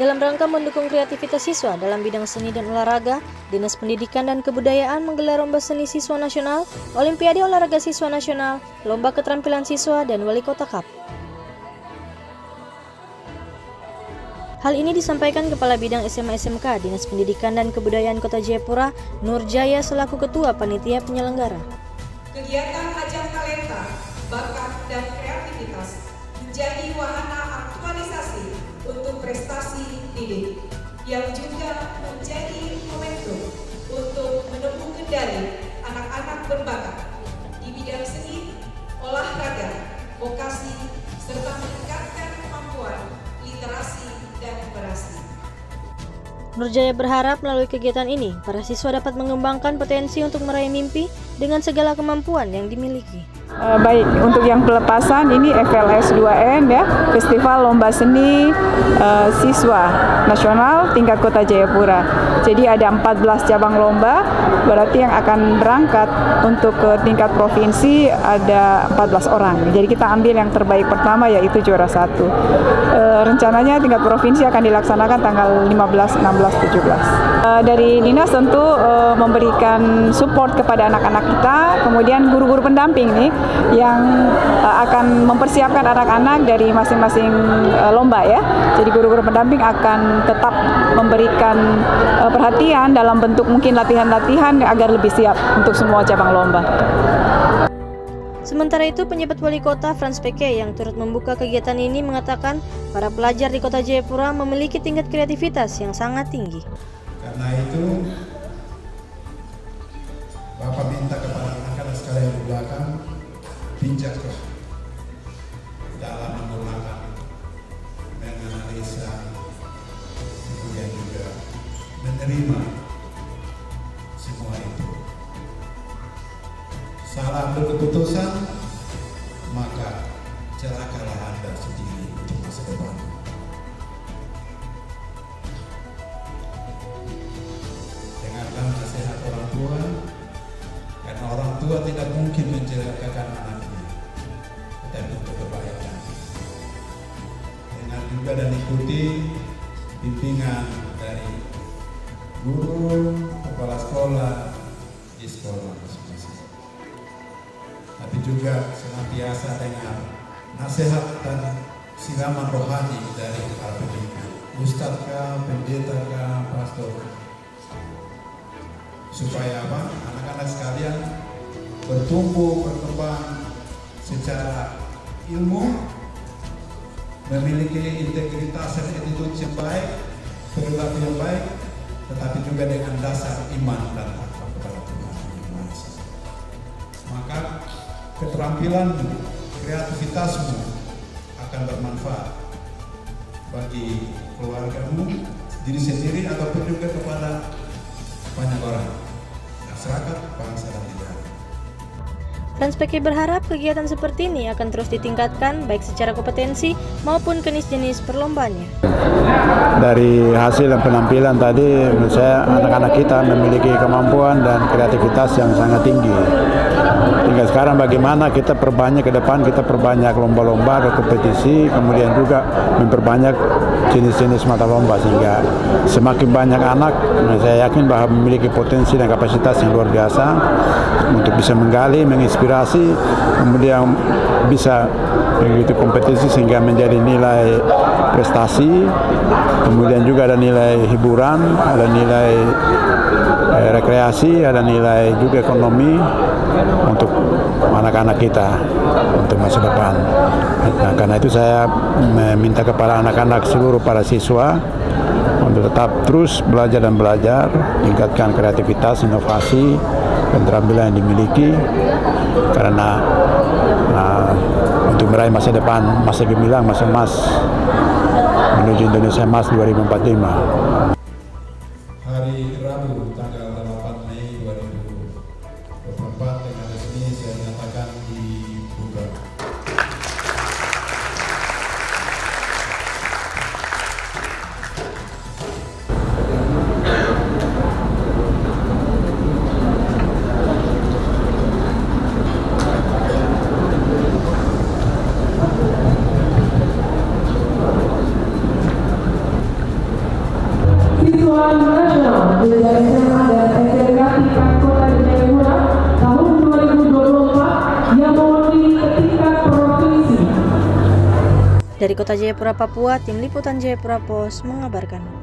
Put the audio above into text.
Dalam rangka mendukung kreativitas siswa dalam bidang seni dan olahraga, Dinas Pendidikan dan Kebudayaan menggelar Lomba Seni Siswa Nasional, Olimpiade Olahraga Siswa Nasional, Lomba Keterampilan Siswa, dan Wali Kota Cup. Hal ini disampaikan Kepala Bidang SMA SMK Dinas Pendidikan dan Kebudayaan Kota Jayapura, Nur Jaya selaku Ketua Panitia Penyelenggara. Kegiatan ajang talenta, bakat, dan kreativitas menjadi wahana aktualisasi untuk prestasi didik yang juga menjadi momentum untuk menumbuh kendali anak-anak berbakat di bidang seni, olahraga, vokasi, serta meningkatkan kemampuan literasi dan numerasi. Nurjaya berharap melalui kegiatan ini, para siswa dapat mengembangkan potensi untuk meraih mimpi dengan segala kemampuan yang dimiliki. Uh, baik, untuk yang pelepasan ini FLS 2N ya, Festival Lomba Seni uh, Siswa Nasional tingkat Kota Jayapura. Jadi ada 14 cabang lomba, berarti yang akan berangkat untuk ke tingkat provinsi ada 14 orang. Jadi kita ambil yang terbaik pertama yaitu juara satu. Uh, rencananya tingkat provinsi akan dilaksanakan tanggal 15, 16 17. Uh, dari dinas tentu memberikan support kepada anak-anak kita, kemudian guru-guru pendamping nih yang uh, akan mempersiapkan anak-anak dari masing-masing uh, lomba ya. Jadi guru-guru pendamping akan tetap memberikan uh, perhatian dalam bentuk mungkin latihan-latihan agar lebih siap untuk semua cabang lomba. Sementara itu, penjabat wali kota Frans Peke yang turut membuka kegiatan ini mengatakan para pelajar di kota Jayapura memiliki tingkat kreativitas yang sangat tinggi. Karena itu, bijaklah dalam menggunakan menganalisa, kemudian juga menerima semua itu salah berkeputusan, maka celakalah Anda sendiri untuk masa depan. Dengarkan nasihat orang tua, karena orang tua tidak mungkin mencelakakan anaknya, juga dan ikuti bimbingan dari guru, kepala sekolah di sekolah tapi juga senantiasa dengan nasihat dan siraman rohani dari para pendidik, ustadz kah, pendeta kah, pastor, supaya apa? Anak-anak sekalian bertumbuh, berkembang secara ilmu, memiliki integritas dan attitude yang baik, perilaku yang baik, tetapi juga dengan dasar iman dan takwa kepada Tuhan. Maka keterampilanmu, kreativitasmu akan bermanfaat bagi keluargamu, diri sendiri ataupun juga kepada banyak orang, masyarakat, bangsa dan negara. Frans PK berharap kegiatan seperti ini akan terus ditingkatkan baik secara kompetensi maupun jenis-jenis perlombaannya. Dari hasil dan penampilan tadi, menurut saya anak-anak kita memiliki kemampuan dan kreativitas yang sangat tinggi. Tinggal sekarang bagaimana kita perbanyak ke depan, kita perbanyak lomba-lomba kompetisi, kemudian juga memperbanyak jenis-jenis mata lomba sehingga semakin banyak anak, saya yakin bahwa memiliki potensi dan kapasitas yang luar biasa untuk bisa menggali, menginspirasi, kemudian bisa begitu kompetisi sehingga menjadi nilai prestasi, kemudian juga ada nilai hiburan, ada nilai eh, rekreasi, ada nilai juga ekonomi untuk anak-anak kita untuk masa depan. Nah, karena itu saya meminta kepada anak-anak seluruh para siswa untuk tetap terus belajar dan belajar, tingkatkan kreativitas, inovasi, keterampilan yang dimiliki karena nah, untuk meraih masa depan masa gemilang, masa emas menuju Indonesia Emas 2045. Dari Kota Jayapura, Papua, Tim Liputan Jayapura Pos mengabarkan.